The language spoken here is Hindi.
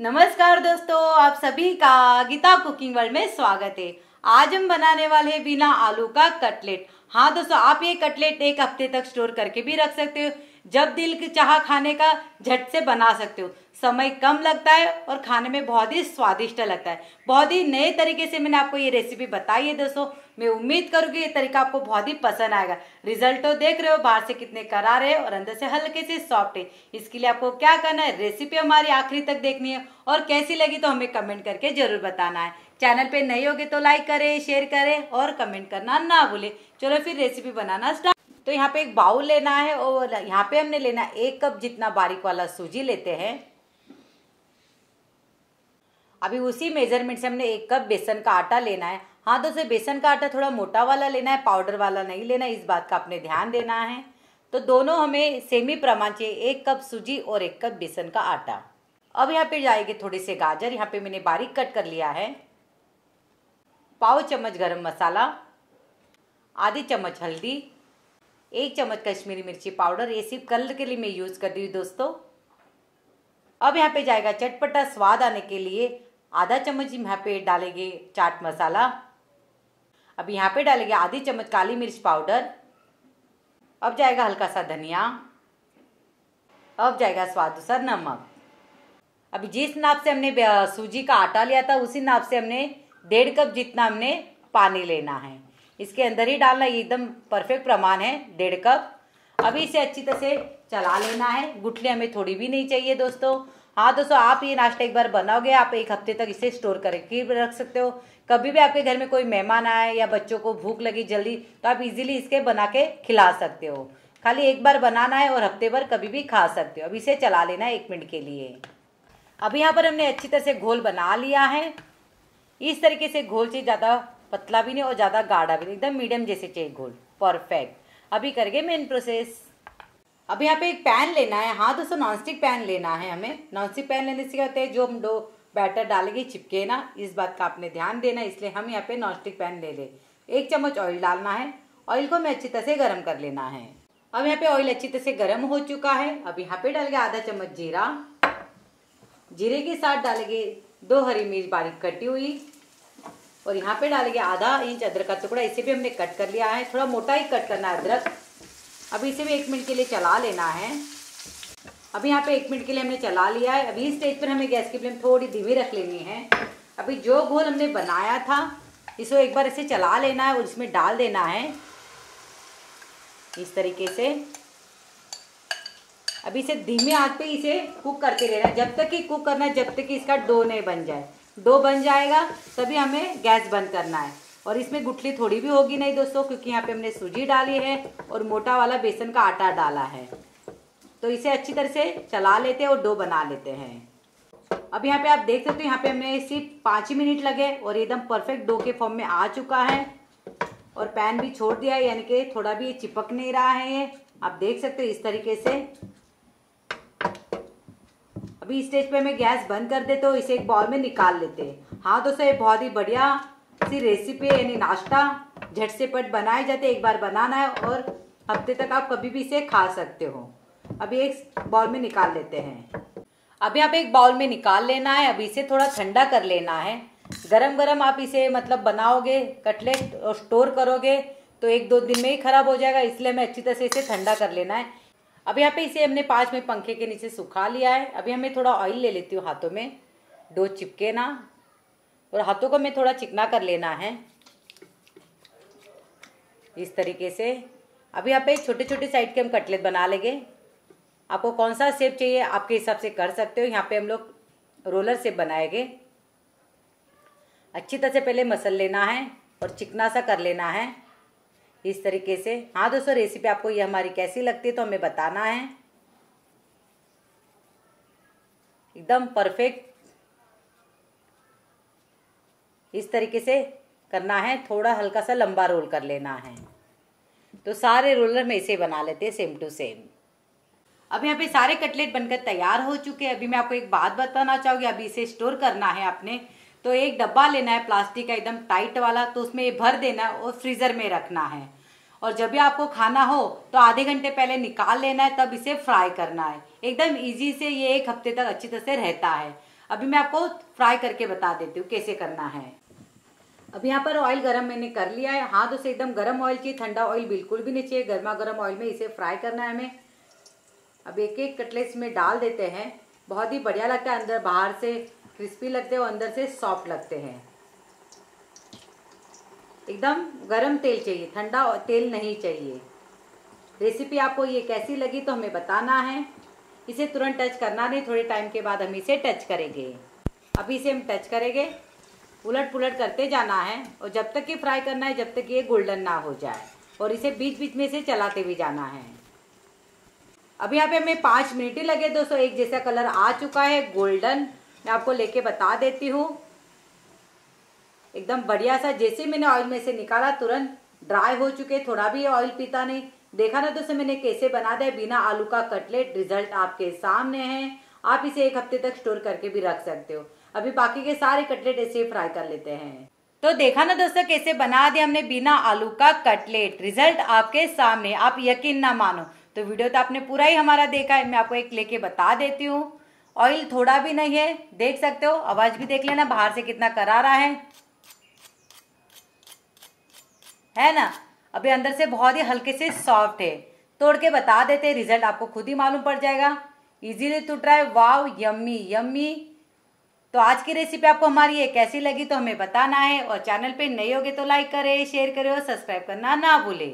नमस्कार दोस्तों, आप सभी का गीता कुकिंग वर्ल्ड में स्वागत है। आज हम बनाने वाले बिना आलू का कटलेट। हाँ दोस्तों, आप ये कटलेट एक हफ़्ते तक स्टोर करके भी रख सकते हो। जब दिल की चाह खाने का झट से बना सकते हो। समय कम लगता है और खाने में बहुत ही स्वादिष्ट लगता है। बहुत ही नए तरीके से मैंने आपको ये रेसिपी बताई है दोस्तों। मैं उम्मीद करूँगी ये तरीका आपको बहुत ही पसंद आएगा। रिज़ल्ट तो देख रहे हो, बाहर से कितने करार है और अंदर से हल्के से सॉफ्ट है। इसके लिए आपको क्या करना है? रेसिपी हमारी आखिरी तक देखनी है और कैसी लगी तो हमें कमेंट करके ज़रूर बताना है। चैनल पे नए होगे तो लाइक करें शेयर करें और कमेंट करना ना भूले। चलो फिर रेसिपी बनाना स्टार्ट तो यहाँ पे एक बाउल लेना है और यहाँ पे हमने लेना एक कप जितना बारीक वाला सूजी लेते हैं। अभी उसी मेज़रमेंट से हमने एक कप बेसन का आटा लेना है। हाँ दोस्तों, बेसन का आटा थोड़ा मोटा वाला लेना है पाउडर वाला नहीं लेना इस बात का आपने ध्यान देना है। तो दोनों हमें सेमी प्रमाण चाहिए, एक कप सूजी और एक कप बेसन का आटा। अब यहाँ पे जाएँगे थोड़े से गाजर, यहाँ पे मैंने बारीक कट कर लिया है। पाव चम्मच गरम मसाला, आधी चम्मच हल्दी एक चम्मच कश्मीरी मिर्ची पाउडर, ये सिर्फ़ कलर के लिए मैं यूज़ कर रही हूँ दोस्तों। अब यहाँ पे जाएगा चटपटा स्वाद आने के लिए आधा चम्मच यहाँ पे डालेंगे चाट मसाला। अब यहाँ पे डालेंगे आधी चम्मच काली मिर्च पाउडर। अब जाएगा हल्का सा धनिया। अब जाएगा स्वाद अनुसार नमक। अभी जिस नाप से हमने सूजी का आटा लिया था, उसी नाप से हमने डेढ़ कप जितना हमने पानी लेना है। इसके अंदर ही डालना, ये एकदम परफेक्ट प्रमाण है, डेढ़ कप। अभी इसे अच्छी तरह से चला लेना है। गुठली हमें थोड़ी भी नहीं चाहिए दोस्तों। हाँ दोस्तों, आप ये नाश्ता एक बार बनाओगे, आप एक हफ़्ते तक इसे स्टोर करके रख सकते हो। कभी भी आपके घर में कोई मेहमान आए या बच्चों को भूख लगी जल्दी तो आप इजीली इसके बना के खिला सकते हो। खाली एक बार बनाना है और हफ़्ते भर कभी भी खा सकते हो। अब इसे चला लेना है एक मिनट के लिए। अब यहाँ पर हमने अच्छी तरह से घोल बना लिया है। इस तरीके से घोल से ज़्यादा पतला भी नहीं और ज़्यादा गाढ़ा भी नहीं, एकदम मीडियम जैसे चाहिए घोल परफेक्ट अभी करेंगे मेन प्रोसेस अब यहाँ पे एक पैन लेना है। हाँ दोस्तों नॉनस्टिक पैन लेना है हमें। नॉनस्टिक पैन लेने से क्या होता है, जो हम डो बैटर डालेंगे, चिपके ना, इस बात का आपने ध्यान देना इसलिए हम यहाँ पे नॉनस्टिक पैन ले ले। एक चम्मच ऑयल डालना है। ऑयल को हमें अच्छी तरह से गर्म कर लेना है। अब यहाँ पे ऑयल अच्छी तरह से गर्म हो चुका है। अब यहाँ पे डाल डालेंगे आधा चम्मच जीरा। जीरे के साथ डालेंगे दो हरी मिर्च बारीक कटी हुई। और यहाँ पे डालेंगे आधा इंच अदरक का टुकड़ा। इसे भी हमने कट कर लिया है। थोड़ा मोटा ही कट करना है अदरक। अभी इसे भी एक मिनट के लिए चला लेना है। अभी यहाँ पे एक मिनट के लिए हमने चला लिया है। अभी इस स्टेज पर हमें गैस की फ्लेम थोड़ी धीमी रख लेनी है। अभी जो घोल हमने बनाया था इसको एक बार इसे चला लेना है और इसमें डाल देना है। इस तरीके से। अभी इसे धीमे आँच पे इसे कुक करते रहना है। जब तक कि कुक करना है, जब तक कि इसका डो नहीं बन जाए। डो बन जाएगा, तभी हमें गैस बंद करना है। और इसमें गुठली थोड़ी भी होगी नहीं दोस्तों, क्योंकि यहाँ पे हमने सूजी डाली है और मोटा वाला बेसन का आटा डाला है। तो इसे अच्छी तरह से चला लेते हैं और डो बना लेते हैं। अब यहाँ पे आप देख सकते हो, यहाँ पे हमने सिर्फ़ पाँच ही मिनट लगे और एकदम परफेक्ट डो के फॉर्म में आ चुका है। और पैन भी छोड़ दिया है, यानी कि थोड़ा भी चिपक नहीं रहा है ये। आप देख सकते हो इस तरीके से। अभी स्टेज पे हमें गैस बंद कर दे तो इसे एक बॉल में निकाल लेते हैं। हाँ दोस्तों, ये बहुत ही बढ़िया सी रेसिपी यानी नाश्ता। झट से पट बनाए जाते, एक बार बनाना है और हफ़्ते तक आप कभी भी इसे खा सकते हो। अभी एक बॉल में निकाल लेते हैं। अभी आप एक बाउल में निकाल लेना है, अभी इसे थोड़ा ठंडा कर लेना है। गरम गरम आप इसे मतलब बनाओगे, कटलेट और स्टोर करोगे तो एक दो दिन में ही खराब हो जाएगा, इसलिए हमें अच्छी तरह से इसे ठंडा कर लेना है। अब यहाँ पे इसे हमने पाँच में पंखे के नीचे सुखा लिया है। अभी हमें थोड़ा ऑयल ले लेती हूँ हाथों में। डो चिपके ना। और हाथों को हमें थोड़ा चिकना कर लेना है। इस तरीके से। अभी यहाँ पे छोटे छोटे साइड के हम कटलेट बना लेंगे। आपको कौन सा शेप चाहिए आपके हिसाब से कर सकते हो। यहाँ पे हम लोग रोलर शेप बनाएँगे। अच्छी तरह से पहले मसल लेना है और चिकना सा कर लेना है। इस तरीके से। हाँ दोस्तों रेसिपी आपको ये हमारी कैसी लगती है तो हमें बताना है। एकदम परफेक्ट इस तरीके से करना है, थोड़ा हल्का सा लंबा रोल कर लेना है। तो सारे रोलर में इसे बना लेते हैं सेम टू सेम अब यहाँ पे सारे कटलेट बनकर तैयार हो चुके हैं। अभी मैं आपको एक बात बताना चाहूँगी, अभी इसे स्टोर करना है आपने। तो एक डब्बा लेना है, प्लास्टिक का एकदम टाइट वाला तो उसमें ये भर देना है और फ्रीज़र में रखना है। और जब भी आपको खाना हो तो आधे घंटे पहले निकाल लेना है, तब इसे फ्राई करना है। एकदम इजी से ये एक हफ़्ते तक अच्छी तरह से रहता है। अभी मैं आपको फ्राई करके बता देती हूँ कैसे करना है। अब यहाँ पर ऑयल गरम मैंने कर लिया है। हाथों से एकदम गरम ऑयल चाहिए, ठंडा ऑयल बिल्कुल भी नहीं चाहिए। गर्मा गर्म ऑयल में इसे फ्राई करना है हमें। अब एक एक कटलेट्स में डाल देते हैं। बहुत ही बढ़िया लगता है, अंदर बाहर से क्रिस्पी लगते हैं और अंदर से सॉफ्ट लगते हैं। एकदम गरम तेल चाहिए, ठंडा तेल नहीं चाहिए। रेसिपी आपको ये कैसी लगी तो हमें बताना है। इसे तुरंत टच करना नहीं, थोड़े टाइम के बाद हम इसे टच करेंगे। अभी इसे हम टच करेंगे। उलट पुलट करते जाना है और जब तक ये फ्राई करना है, जब तक ये गोल्डन ना हो जाए। और इसे बीच बीच में से चलाते भी जाना है। अब यहाँ पे हमें पाँच मिनट ही लगे दोस्तों, एक जैसा कलर आ चुका है, गोल्डन। मैं आपको लेके बता देती हूँ। एकदम बढ़िया सा, जैसे मैंने ऑयल में से निकाला, तुरंत ड्राई हो चुके, थोड़ा भी ऑयल पीता नहीं। देखा ना दोस्तों, मैंने कैसे बना दिया, बिना आलू का कटलेट रिज़ल्ट आपके सामने है। आप इसे एक हफ़्ते तक स्टोर करके भी रख सकते हो। अभी बाकी के सारे कटलेट ऐसे फ्राई कर लेते हैं। तो देखा ना दोस्तों, कैसे बना दिया हमने बिना आलू का कटलेट रिज़ल्ट आपके सामने। आप यकीन ना मानो तो वीडियो तो आपने पूरा ही हमारा देखा है, मैं आपको एक लेके बता देती हूँ। ऑयल थोड़ा भी नहीं है, देख सकते हो, आवाज़ भी देख लेना, बाहर से कितना करारा है। है ना? अभी अंदर से बहुत ही हल्के से सॉफ्ट है। तोड़ के बता देते रिज़ल्ट आपको खुद ही मालूम पड़ जाएगा। Easily to try wow yummy yummy तो आज की रेसिपी आपको हमारी ये कैसी लगी तो हमें बताना है, और चैनल पे नए होगे तो लाइक करें शेयर करें, और सब्सक्राइब करना ना भूलें।